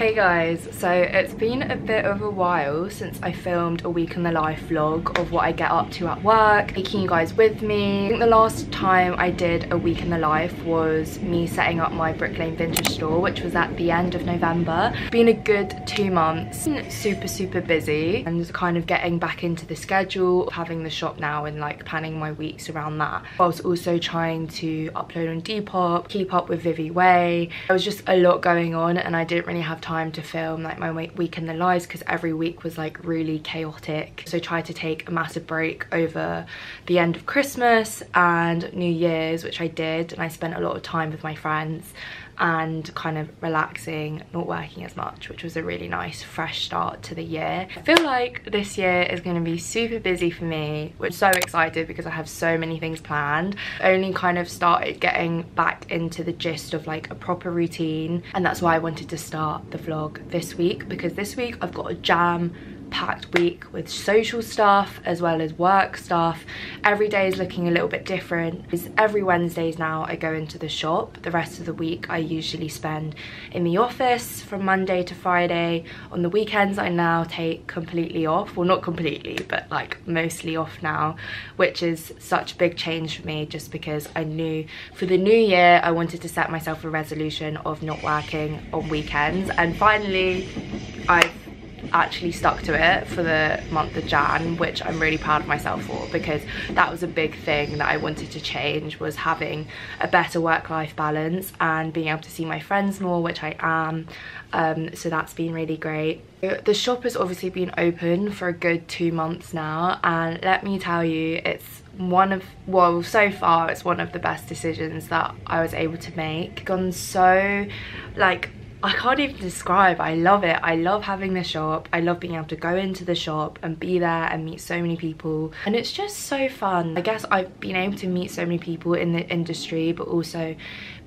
Hey guys, so it's been a bit of a while since I filmed a week in the life vlog of what I get up to at work, taking you guys with me. I think the last time I did a week in the life was me setting up my Brick Lane vintage store, which was at the end of November. Been a good two months, super, super busy and kind of getting back into the schedule, having the shop now and like planning my weeks around that. I was also trying to upload on Depop, keep up with Viviwei. There was just a lot going on and I didn't really have time time to film like my week in the lives because every week was like really chaotic. So I tried to take a massive break over the end of Christmas and New Year's, which I did. And I spent a lot of time with my friends and kind of relaxing, not working as much, which was a really nice fresh start to the year. I feel like this year is going to be super busy for me, which I'm so excited because I have so many things planned. I only kind of started getting back into the gist of like a proper routine and that's why I wanted to start the vlog this week because this week I've got a jam packed week with social stuff as well as work stuff. Every day is looking a little bit different. Every Wednesdays now I go into the shop. The rest of the week I usually spend in the office from Monday to Friday. On the weekends I now take completely off. Well not completely but like mostly off now which is such a big change for me just because I knew for the new year I wanted to set myself a resolution of not working on weekends and finally I've actually stuck to it for the month of Jan, which I'm really proud of myself for because that was a big thing that I wanted to change was having a better work-life balance and being able to see my friends more, which I am. Um, so that's been really great. The shop has obviously been open for a good two months now and let me tell you, it's one of well so far it's one of the best decisions that I was able to make gone so like I can't even describe. I love it. I love having the shop. I love being able to go into the shop and be there and meet so many people. And it's just so fun. I guess I've been able to meet so many people in the industry, but also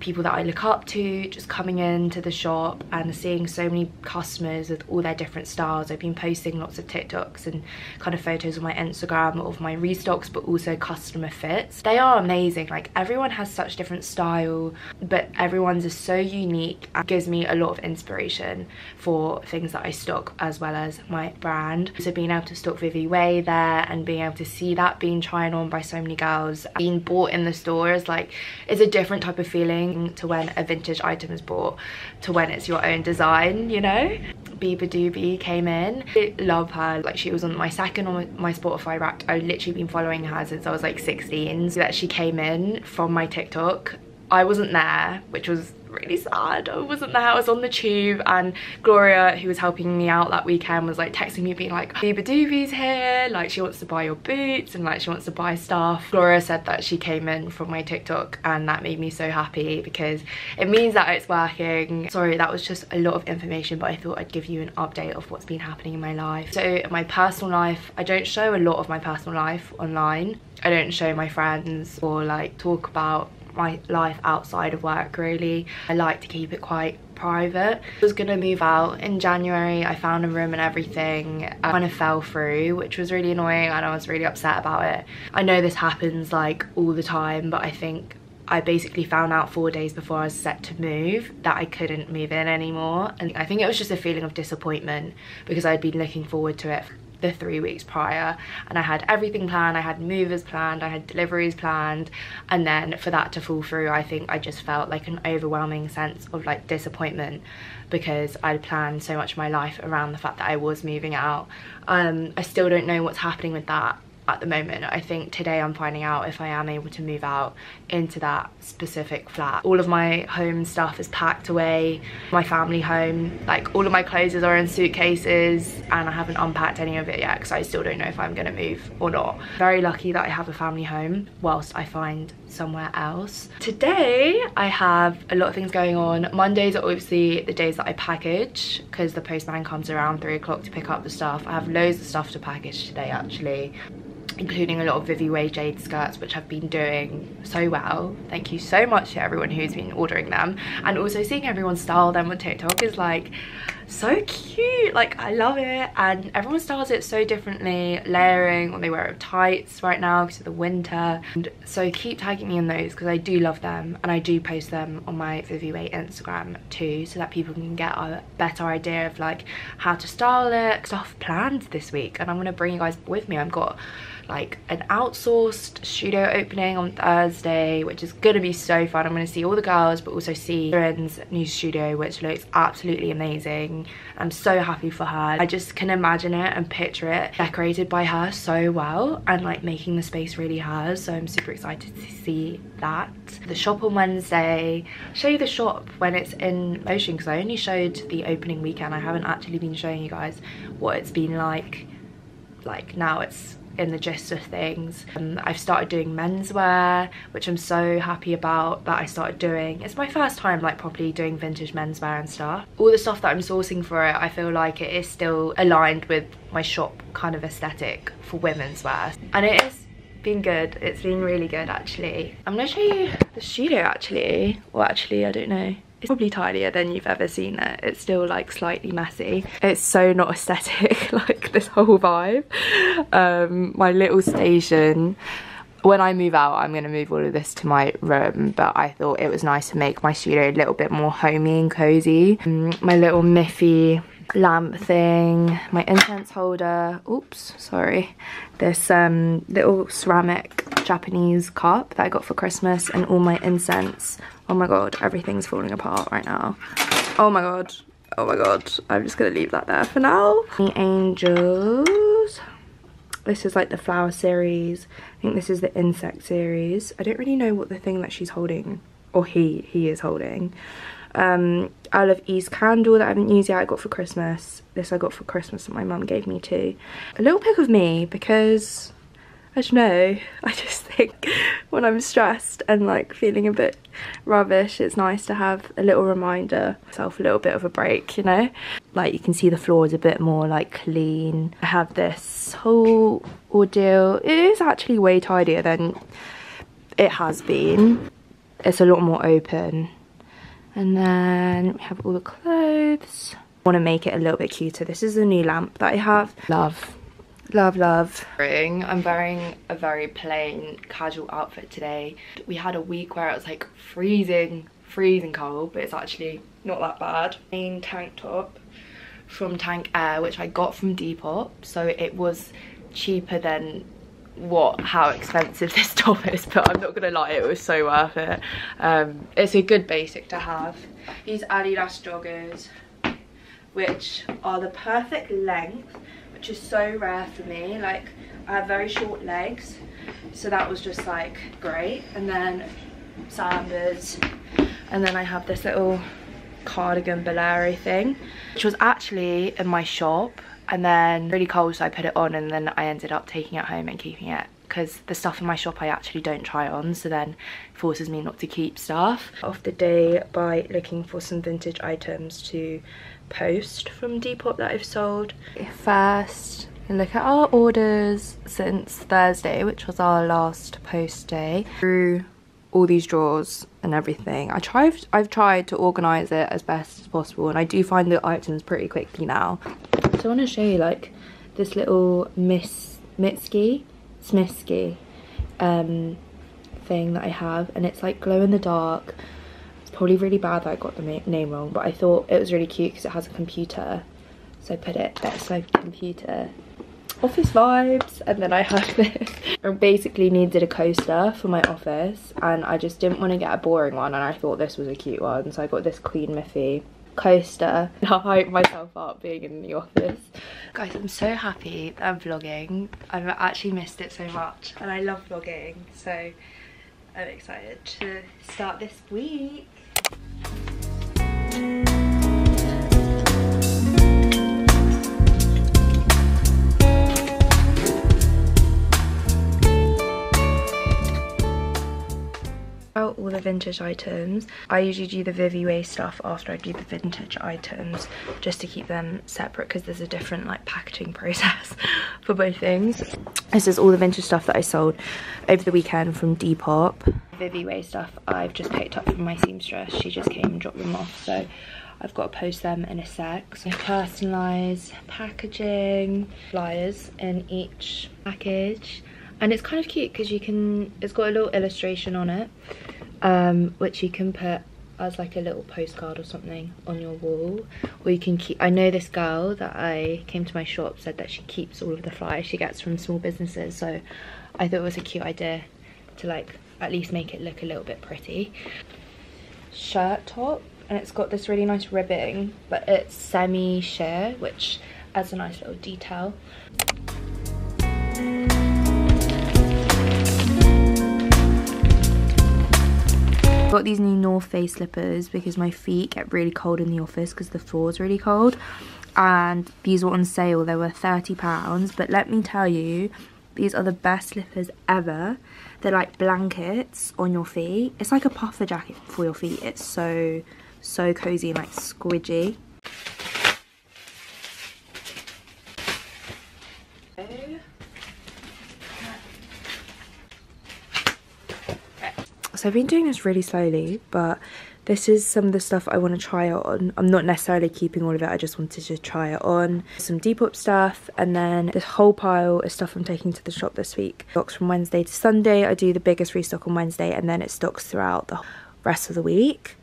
people that I look up to just coming into the shop and seeing so many customers with all their different styles. I've been posting lots of TikToks and kind of photos on my Instagram of my restocks but also customer fits. They are amazing. Like everyone has such different style but everyone's is so unique and gives me a lot of inspiration for things that I stock as well as my brand. So being able to stock Viviwei there and being able to see that being tried on by so many girls being bought in the store is like it's a different type of feeling to when a vintage item is bought to when it's your own design, you know? Beabadoobee came in. I love her. Like she was on my second on my Spotify Wrapped. I've literally been following her since I was like 16. So that she came in from my TikTok. I wasn't there, which was really sad. I wasn't there, I was on the tube and Gloria, who was helping me out that weekend, was like texting me being like, Beabadoobee's here, like she wants to buy your boots and like she wants to buy stuff. Gloria said that she came in from my TikTok and that made me so happy because it means that it's working. Sorry, that was just a lot of information, but I thought I'd give you an update of what's been happening in my life. So my personal life, I don't show a lot of my personal life online. I don't show my friends or like talk about my life outside of work really. I like to keep it quite private. I was gonna move out in January. I found a room and everything. I kind of fell through, which was really annoying and I was really upset about it. I know this happens like all the time, but I think I basically found out four days before I was set to move that I couldn't move in anymore. And I think it was just a feeling of disappointment because I'd been looking forward to it the three weeks prior and I had everything planned I had movers planned I had deliveries planned and then for that to fall through I think I just felt like an overwhelming sense of like disappointment because I'd planned so much of my life around the fact that I was moving out. Um, I still don't know what's happening with that at the moment. I think today I'm finding out if I am able to move out into that specific flat. All of my home stuff is packed away, my family home, like all of my clothes are in suitcases and I haven't unpacked any of it yet because I still don't know if I'm gonna move or not. Very lucky that I have a family home whilst I find somewhere else. Today I have a lot of things going on. Mondays are obviously the days that I package because the postman comes around three o'clock to pick up the stuff. I have loads of stuff to package today actually including a lot of Viviwei Jade skirts which have been doing so well. Thank you so much to everyone who's been ordering them and also seeing everyone style them on TikTok is like so cute. Like i love it. And everyone styles it so differently. Layering or they wear it tights right now because of the winter. And so keep tagging me in those because i do love them. And i do post them on my Viviwei instagram too so that people can get a better idea of like how to style it. Stuff planned this week and i'm going to bring you guys with me. I've got like an outsourced studio opening on Thursday, which is gonna be so fun. I'm gonna see all the girls, but also see Corinne's new studio, which looks absolutely amazing. I'm so happy for her. I just can imagine it and picture it decorated by her so well and like making the space really hers. So I'm super excited to see that. The shop on Wednesday, I'll show you the shop when it's in motion because I only showed the opening weekend. I haven't actually been showing you guys what it's been like like now it's in the gist of things. Um, I've started doing menswear, which I'm so happy about that I started doing. It's my first time like properly doing vintage menswear and stuff. All the stuff that I'm sourcing for it, I feel like it is still aligned with my shop kind of aesthetic for women's wear. And it is been good. It's been really good actually. I'm gonna show you the studio actually. Well actually, I don't know. It's probably tidier than you've ever seen it. It's still like slightly messy. It's so not aesthetic, like this whole vibe. Um, my little station when I move out, I'm going to move all of this to my room, but I thought it was nice to make my studio a little bit more homey and cozy. Um, my little Miffy lamp thing, my incense holder, oops, sorry, this um, little ceramic Japanese cup that I got for Christmas and all my incense. Oh my god, everything's falling apart right now. Oh my god, oh my god, I'm just gonna leave that there for now. The angels. This is like the flower series. I think this is the insect series. I don't really know what the thing that she's holding, or he, he is holding um, Isle of Ease candle that I haven't used yet I got for Christmas. This I got for Christmas that my mum gave me too. A little pic of me because I don't know, I just think when I'm stressed and like feeling a bit rubbish, it's nice to have a little reminder, myself a little bit of a break, you know? Like you can see the floor is a bit more like clean. I have this whole ordeal. It is actually way tidier than it has been. It's a lot more open and then we have all the clothes. I want to make it a little bit cuter. This is the new lamp that I have. Love. Love, love. I'm wearing a very plain, casual outfit today. We had a week where it was like freezing, freezing cold, but it's actually not that bad. Main tank top from Tank Air, which I got from Depop. So it was cheaper than what how expensive this top is but I'm not gonna lie it was so worth it. Um, it's a good basic to have. These Adidas joggers which are the perfect length which is so rare for me. Like I have very short legs so that was just like great. And then Sambas and then I have this little cardigan Bolero thing which was actually in my shop and then really cold so I put it on and then I ended up taking it home and keeping it because the stuff in my shop I actually don't try on so then forces me not to keep stuff. Off the day by looking for some vintage items to post from Depop that I've sold. First look at our orders since Thursday which was our last post day. Through all these drawers and everything. I tried, I've tried to organise it as best as possible and I do find the items pretty quickly now. So I want to show you like this little Miss Mitski, Smiski um, thing that I have and it's like glow in the dark. It's probably really bad that I got the name wrong but I thought it was really cute because it has a computer. So I put it to my computer office vibes and then I had this I basically needed a coaster for my office and I just didn't want to get a boring one and I thought this was a cute one so I got this Queen Miffy coaster. I hype myself up being in the office. Guys I'm so happy that I'm vlogging. I've actually missed it so much and I love vlogging so I'm excited to start this week all the vintage items. I usually do the Viviwei stuff after I do the vintage items just to keep them separate because there's a different like packaging process for both things. This is all the vintage stuff that I sold over the weekend from Depop. Viviwei stuff I've just picked up from my seamstress. She just came and dropped them off so I've got to post them in a sec. So personalised packaging, flyers in each package. And it's kind of cute because you can, it's got a little illustration on it, um, which you can put as like a little postcard or something on your wall. Or you can keep i know this girl that i came to my shop said that she keeps all of the flyers she gets from small businesses. So i thought it was a cute idea to like at least make it look a little bit pretty. Shirt top and it's got this really nice ribbing but it's semi sheer which adds a nice little detail got these new North Face slippers because my feet get really cold in the office because the floor is really cold. And these were on sale. They were £30. But let me tell you, these are the best slippers ever. They're like blankets on your feet. It's like a puffer jacket for your feet. It's so, so cozy and like squidgy. So I've been doing this really slowly, but this is some of the stuff I want to try on. I'm not necessarily keeping all of it, I just wanted to try it on. Some Depop stuff, and then this whole pile of stuff I'm taking to the shop this week. Stocks from Wednesday to Sunday. I do the biggest restock on Wednesday, and then it stocks throughout the rest of the week.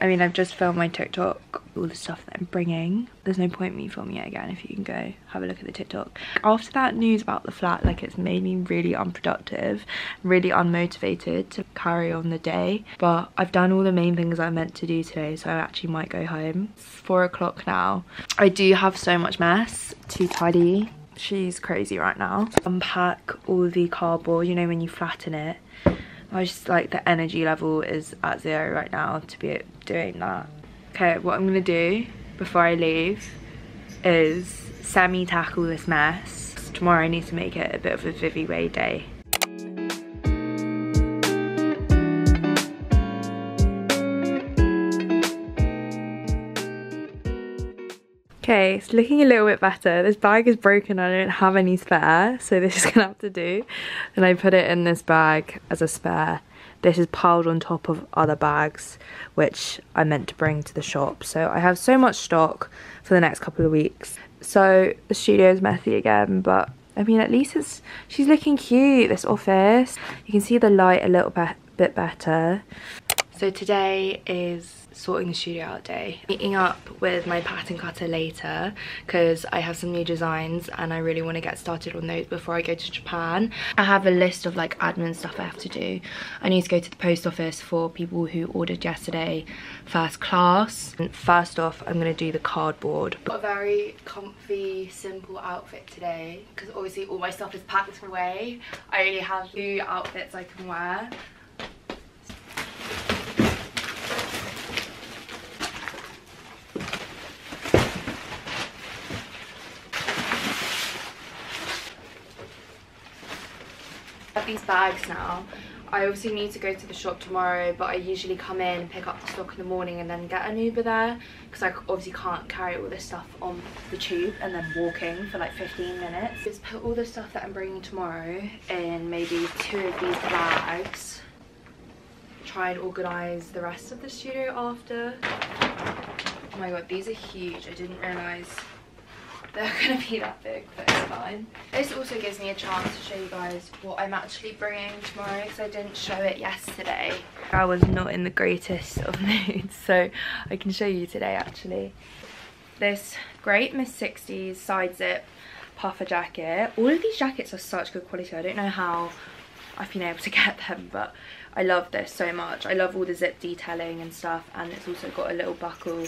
I mean, I've just filmed my TikTok, all the stuff that I'm bringing. There's no point me filming it again if you can go have a look at the TikTok. After that news about the flat, like it's made me really unproductive, really unmotivated to carry on the day. But I've done all the main things I meant to do today, so I actually might go home. It's four o'clock now. I do have so much mess to tidy. She's crazy right now. Unpack all the cardboard, you know when you flatten it I just like the energy level is at zero right now to be doing that. Okay, what I'm gonna do before I leave is semi-tackle this mess. Tomorrow I need to make it a bit of a Viviwei day. Okay, it's looking a little bit better. This bag is broken, I don't have any spare, so this is gonna have to do. And I put it in this bag as a spare. This is piled on top of other bags, which I meant to bring to the shop. So I have so much stock for the next couple of weeks. So the studio is messy again, but I mean, at least it's she's looking cute, this office. You can see the light a little bit, bit better. So today is sorting the studio out day. Meeting up with my pattern cutter later because I have some new designs and I really want to get started on those before I go to Japan. I have a list of like admin stuff I have to do. I need to go to the post office for people who ordered yesterday first class. And first off, I'm going to do the cardboard. Got a very comfy, simple outfit today because obviously all my stuff is packed away. I only have two outfits I can wear. These bags now. I obviously need to go to the shop tomorrow, but I usually come in, pick up the stock in the morning and then get an Uber there because I obviously can't carry all this stuff on the tube and then walking for like 15 minutes. Just put all the stuff that I'm bringing tomorrow in maybe two of these bags. Try and organise the rest of the studio after. Oh my god, these are huge. I didn't realise they're gonna be that big but it's fine. This also gives me a chance to show you guys what i'm actually bringing tomorrow because i didn't show it yesterday. I was not in the greatest of moods so i can show you today actually. This great miss 60s side zip puffer jacket. All of these jackets are such good quality. I don't know how i've been able to get them but i love this so much. I love all the zip detailing and stuff and it's also got a little buckle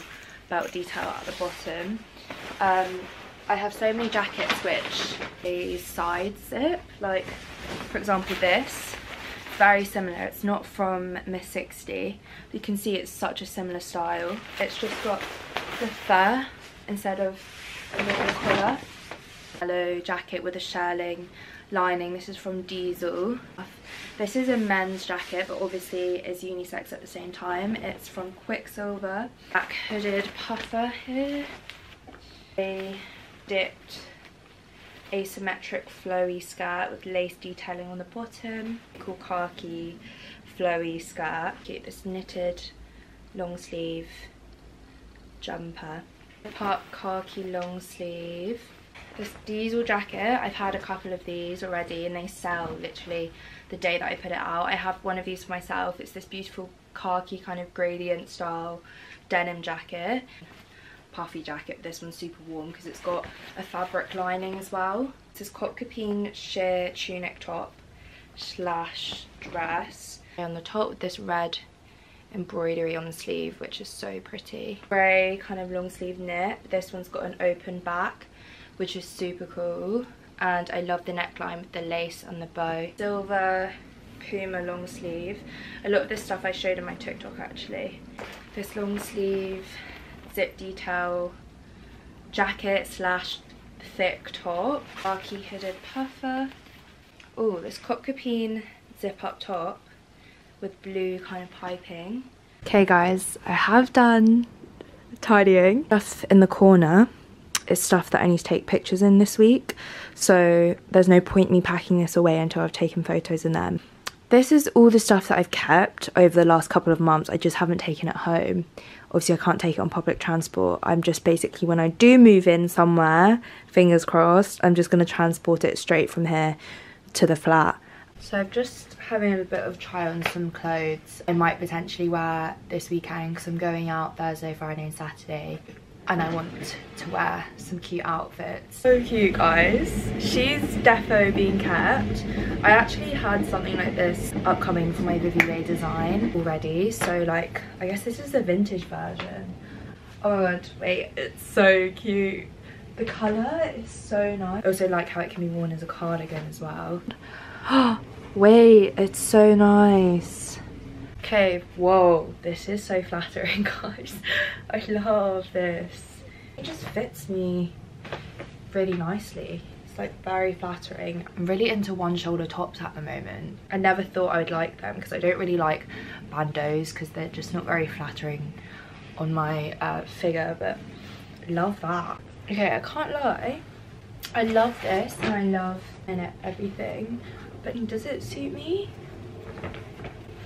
belt detail at the bottom. Um, I have so many jackets which a side zip, like for example this, very similar. It's not from Miss 60. You can see it's such a similar style. It's just got the fur instead of a normal collar. Yellow jacket with a shearling lining. This is from Diesel. This is a men's jacket, but obviously is unisex at the same time. It's from Quiksilver. Black hooded puffer here. A dipped asymmetric flowy skirt with lace detailing on the bottom. Cool khaki flowy skirt. Get this knitted long sleeve jumper. Part khaki long sleeve. This diesel jacket, I've had a couple of these already and they sell literally the day that I put it out. I have one of these for myself. It's this beautiful khaki kind of gradient style denim jacket. Puffy jacket, this one's super warm because it's got a fabric lining as well. This is Kopkapin sheer tunic top slash dress. On the top with this red embroidery on the sleeve which is so pretty. Grey kind of long sleeve knit. This one's got an open back which is super cool and I love the neckline with the lace and the bow. Silver Puma long sleeve. A lot of this stuff I showed in my TikTok actually. This long sleeve zip detail jacket slash thick top. Khaki hooded puffer. Oh, this Kopkapin zip up top with blue kind of piping. Okay guys, I have done tidying. Stuff in the corner is stuff that I need to take pictures in this week. So there's no point me packing this away until I've taken photos in them. This is all the stuff that I've kept over the last couple of months. I just haven't taken it home. Obviously I can't take it on public transport. I'm just basically, when I do move in somewhere, fingers crossed, I'm just going to transport it straight from here to the flat. So I'm just having a bit of try on some clothes I might potentially wear this weekend because I'm going out Thursday, Friday and Saturday and I want to wear some cute outfits. So cute guys. She's defo being kept. I actually had something like this upcoming for my Vivier design already. So like, I guess this is the vintage version. Oh my god, wait, it's so cute. The colour is so nice. I also like how it can be worn as a cardigan as well. wait, it's so nice. Okay, whoa, this is so flattering, guys. I love this. It just fits me really nicely. It's like very flattering. I'm really into one shoulder tops at the moment. I never thought I would like them because I don't really like bandeaus because they're just not very flattering on my uh, figure, but love that. Okay, I can't lie. I love this and I love in it everything, but does it suit me?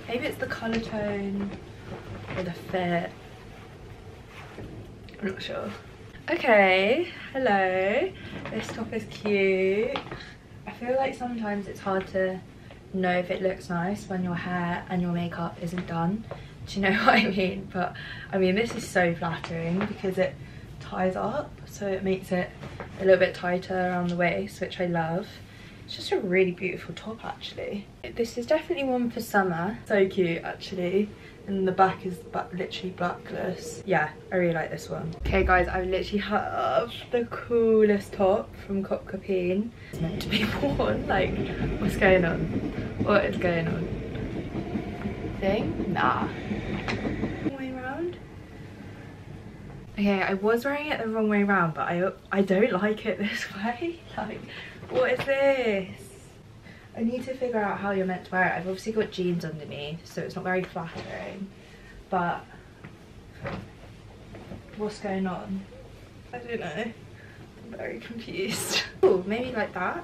Maybe it's the colour tone or the fit. I'm not sure. Okay, hello. This top is cute. I feel like sometimes it's hard to know if it looks nice when your hair and your makeup isn't done. Do you know what I mean? But I mean, this is so flattering because it ties up. So it makes it a little bit tighter around the waist, which I love. It's just a really beautiful top actually. This is definitely one for summer. So cute actually. And the back is literally blackless. Yeah, I really like this one. Okay guys, I literally have the coolest top from Kopkapin. It's meant to be worn. Like, what's going on? What is going on? Thing? Nah. Way around. Okay, I was wearing it the wrong way around, but I I don't like it this way. Like, what is this? I need to figure out how you're meant to wear it. I've obviously got jeans underneath, so it's not very flattering. But what's going on? I don't know. I'm very confused. oh, maybe like that.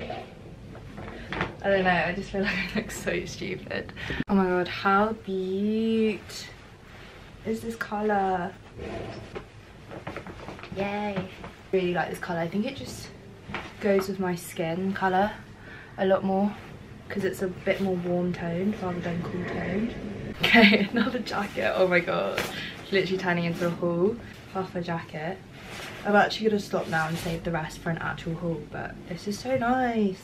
I don't know, I just feel like I look so stupid. Oh my god, how cute is this colour? Yay really like this colour. I think it just goes with my skin colour a lot more because it's a bit more warm toned rather than cool toned. Okay, another jacket. Oh my god. Literally turning into a haul. Half a jacket. I'm actually going to stop now and save the rest for an actual haul, but this is so nice.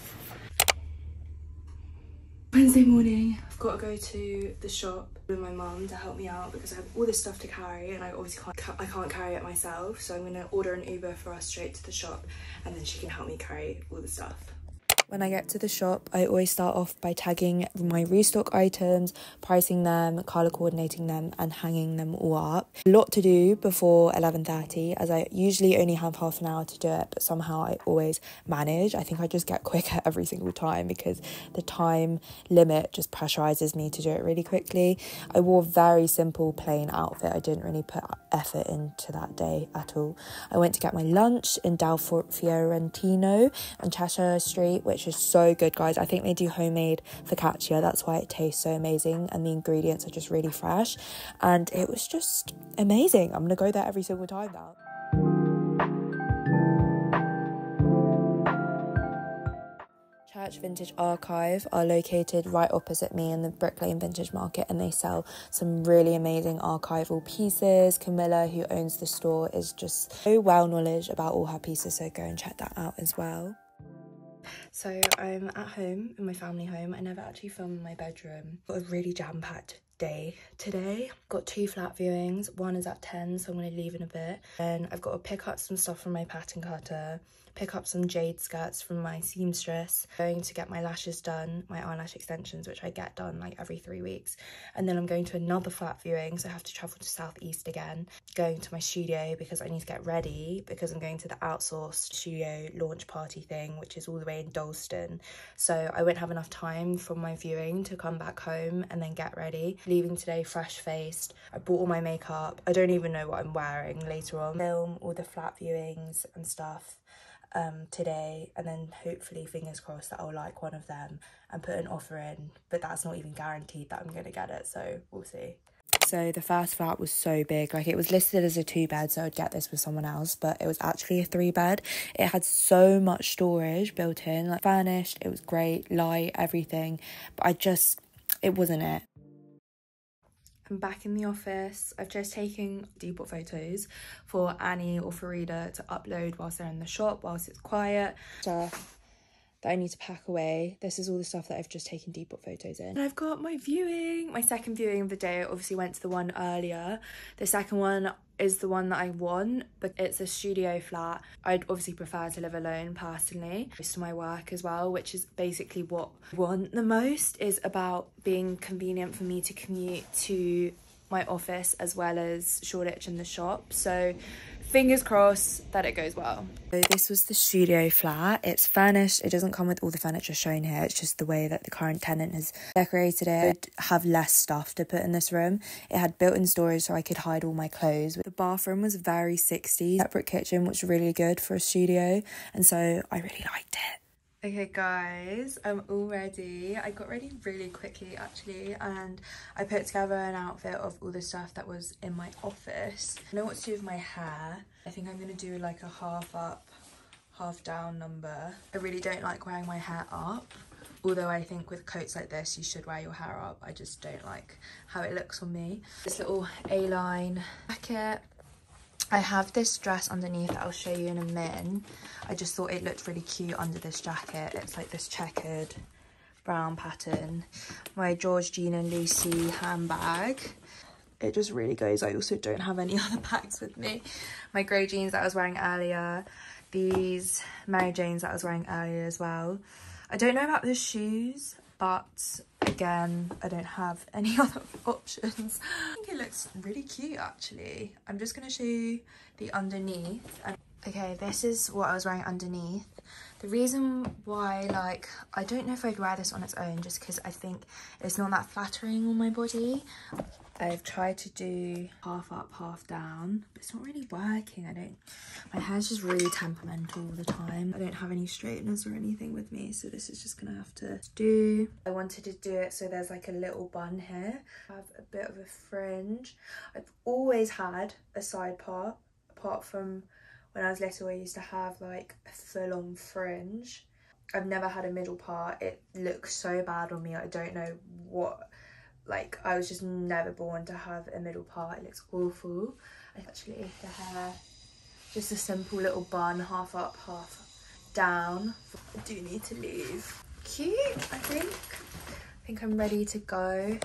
Wednesday morning, got to go to the shop with my mum to help me out because I have all this stuff to carry and I obviously can't I can't carry it myself so I'm gonna order an Uber for us straight to the shop and then she can help me carry all the stuff. When I get to the shop, I always start off by tagging my restock items, pricing them, color coordinating them, and hanging them all up. A lot to do before 11.30 as I usually only have half an hour to do it, but somehow I always manage. I think I just get quicker every single time because the time limit just pressurizes me to do it really quickly. I wore a very simple plain outfit. I didn't really put effort into that day at all. I went to get my lunch in Del Fiorentino on Cheshire Street, which it's just so good guys. I think they do homemade focaccia. That's why it tastes so amazing and the ingredients are just really fresh. And it was just amazing. I'm gonna go there every single time now. Church Vintage Archive are located right opposite me in the Brick Lane Vintage Market and they sell some really amazing archival pieces. Camilla, who owns the store, is just so well knowledge about all her pieces, so go and check that out as well. So I'm at home in my family home. I never actually filmed in my bedroom. Got a really jam-packed day today. Got two flat viewings. One is at 10, so I'm to leave in a bit. And I've got to pick up some stuff from my pattern cutter pick up some jade skirts from my seamstress, going to get my lashes done, my eyelash extensions, which I get done like every three weeks. And then I'm going to another flat viewing, so I have to travel to Southeast again, going to my studio because I need to get ready because I'm going to the outsourced studio launch party thing, which is all the way in Dalston. So I won't have enough time from my viewing to come back home and then get ready. Leaving today fresh faced. I bought all my makeup. I don't even know what I'm wearing later on. Film all the flat viewings and stuff um, today and then hopefully fingers crossed that I'll like one of them and put an offer in but that's not even guaranteed that I'm gonna get it so we'll see. So the first flat was so big, like it was listed as a two bed, so I'd get this with someone else, but it was actually a three bed. It had so much storage built in, like furnished, it was great, light, everything, but I just, it wasn't it. I'm back in the office. I've just taken Depop photos for Annie or Farida to upload whilst they're in the shop, whilst it's quiet. Stuff that I need to pack away. This is all the stuff that I've just taken Depop photos in. And I've got my viewing, my second viewing of the day. I obviously went to the one earlier. The second one is the one that I want, but it's a studio flat. I'd obviously prefer to live alone personally. Most of my work as well, which is basically what I want the most, is about being convenient for me to commute to my office as well as Shoreditch and the shop. So fingers crossed that it goes well. So this was the studio flat. It's furnished. It doesn't come with all the furniture shown here. It's just the way that the current tenant has decorated it. I'd have less stuff to put in this room. It had built-in storage so I could hide all my clothes. The bathroom was very 60s. Separate kitchen, which was really good for a studio. And so I really liked it. Okay guys, I'm all ready. I got ready really quickly actually and I put together an outfit of all the stuff that was in my office. I know what to do with my hair. I think I'm going to do like a half up, half down number. I really don't like wearing my hair up. Although I think with coats like this, you should wear your hair up. I just don't like how it looks on me. This little A-line jacket I have this dress underneath that I'll show you in a min. I just thought it looked really cute under this jacket. It's like this checkered brown pattern. My George Jean and Lucy handbag. It just really goes. I also don't have any other bags with me. My grey jeans that I was wearing earlier. These Mary Janes that I was wearing earlier as well. I don't know about the shoes, but again. I don't have any other options. I think it looks really cute actually. I'm just to show you the underneath. Okay this is what i was wearing underneath. The reason why like i don't know if i'd wear this on its own just because i think it's not that flattering on my body I've tried to do half up, half down, but it's not really working. I don't, my hair's just really temperamental all the time. I don't have any straighteners or anything with me, so this is just gonna have to do. I wanted to do it so there's like a little bun here. I have a bit of a fringe. I've always had a side part, apart from when I was little, I used to have like a full-on fringe. I've never had a middle part. It looks so bad on me. I don't know what like I was just never born to have a middle part. It looks awful actually the hair. Just a simple little bun half up half down. I do need to leave. Cute I think. I think I'm ready to go